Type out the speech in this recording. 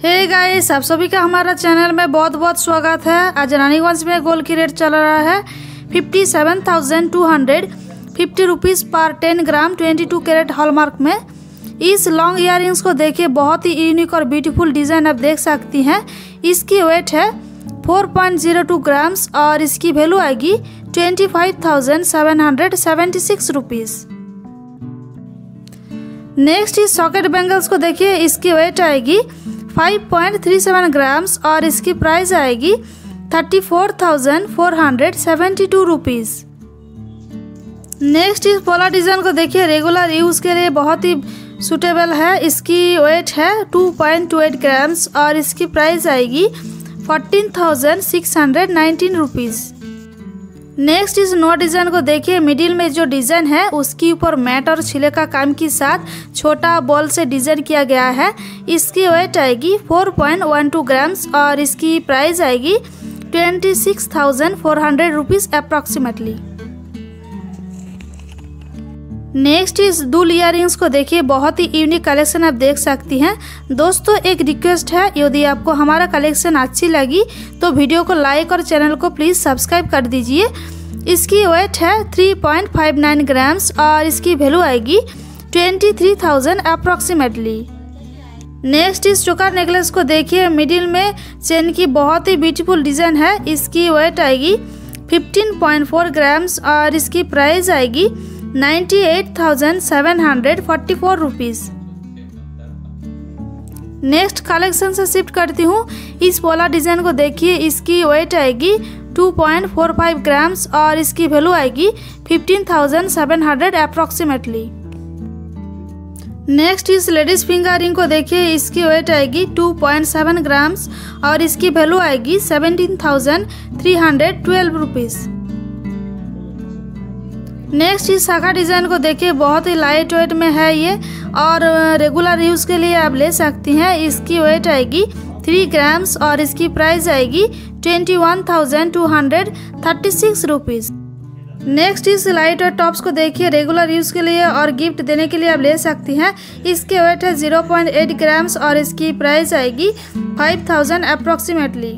हे hey guys आप सभी का हमारा चैनल में बहुत बहुत स्वागत है। आज रानीगंज में गोल्ड की रेट चल रहा है fifty seven thousand two hundred fifty rupees पर ten gram twenty two carat hallmark में। इस लॉन्ग इयर को देखिए, बहुत ही यूनिक और ब्यूटीफुल डिज़ाइन आप देख सकती हैं। इसकी वेट है four point zero two grams और इसकी वैल्यू आएगी twenty five thousand seven hundred seventy six rupees next इस सॉकेट बैंगल्स को देखिए, इसकी वेट आएगी 5.37 ग्राम्स और इसकी प्राइस आएगी 34,472 रुपीस नेक्स्ट इस पोला डिज़ाइन को देखिए रेगुलर यूज़ के लिए बहुत ही सुटेबल है। इसकी वेट है 2.28 ग्राम्स और इसकी प्राइस आएगी 14,619 रुपीज़ नेक्स्ट इस नो डिज़ाइन को देखिए। मिडिल में जो डिज़ाइन है, उसके ऊपर मैट और छिले का काम के साथ छोटा बॉल से डिज़ाइन किया गया है। इसकी वेट आएगी 4.12 ग्राम्स और इसकी प्राइस आएगी twenty six thousand four hundred rupees approximately next इस दुल इयर को देखिए बहुत ही यूनिक कलेक्शन आप देख सकती हैं। दोस्तों एक रिक्वेस्ट है यदि आपको हमारा कलेक्शन अच्छी लगी तो वीडियो को लाइक और चैनल को प्लीज़ सब्सक्राइब कर दीजिए। इसकी वेट है 3.59 ग्राम्स और इसकी वैल्यू आएगी 23,000 अप्रॉक्सीमेटली नेक्स्ट इस चोकर नेकलेस को देखिए मिडिल में चेन की बहुत ही ब्यूटीफुल डिज़ाइन है। इसकी वेट आएगी 15.4 ग्राम्स और इसकी प्राइस आएगी ninety eight thousand seven hundred forty four rupees next collection से शिफ्ट करती हूँ। इस पोला डिज़ाइन को देखिए इसकी वेट आएगी 2.45 ग्राम्स और इसकी वैल्यू आएगी 15,700 अप्रॉक्सीमेटली नेक्स्ट इस लेडीज़ फिंगर रिंग को देखिए इसकी वेट आएगी 2.7 ग्राम्स और इसकी वैल्यू आएगी 17,312 रुपीज़ नेक्स्ट इस शाखा डिज़ाइन को देखिए, बहुत ही लाइट वेट में है ये, और रेगुलर यूज़ के लिए आप ले सकती हैं। इसकी वेट आएगी थ्री ग्राम्स और इसकी प्राइस आएगी twenty one thousand two hundred thirty six rupees next इस लाइट वेट टॉप्स को देखिए रेगुलर यूज़ के लिए और गिफ्ट देने के लिए आप ले सकती हैं। इसके वेट है ज़ीरो पॉइंट एट ग्राम्स और इसकी प्राइस आएगी फाइव थाउज़ेंड अप्रॉक्सीमेटली